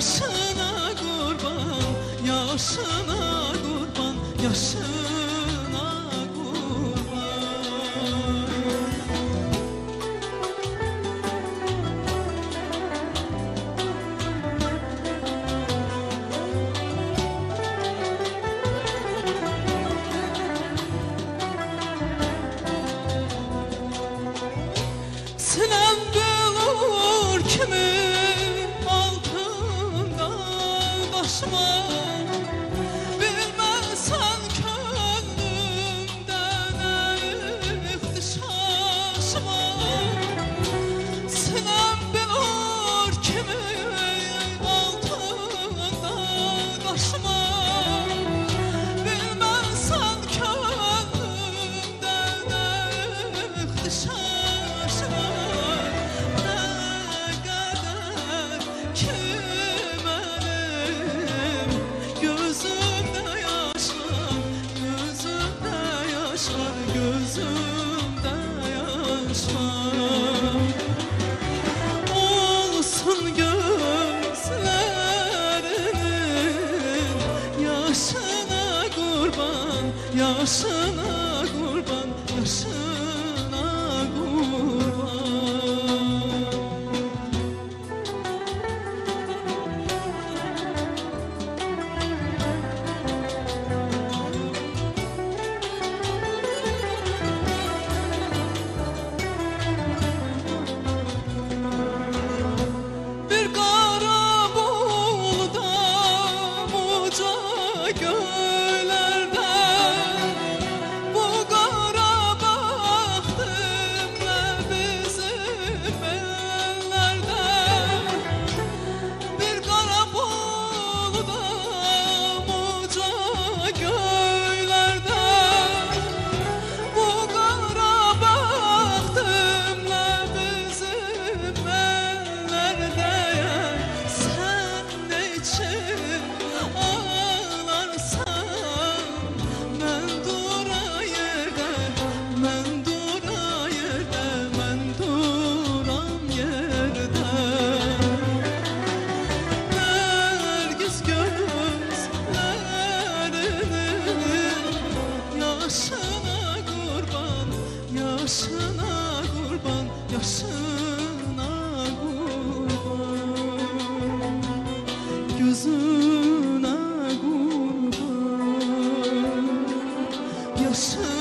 yaşına kurban, yaşına kurban, yaşına Sınavda gözümde yaş Olsun gözlerinin yaşına kurban Yaşına kurban, yaşına 不是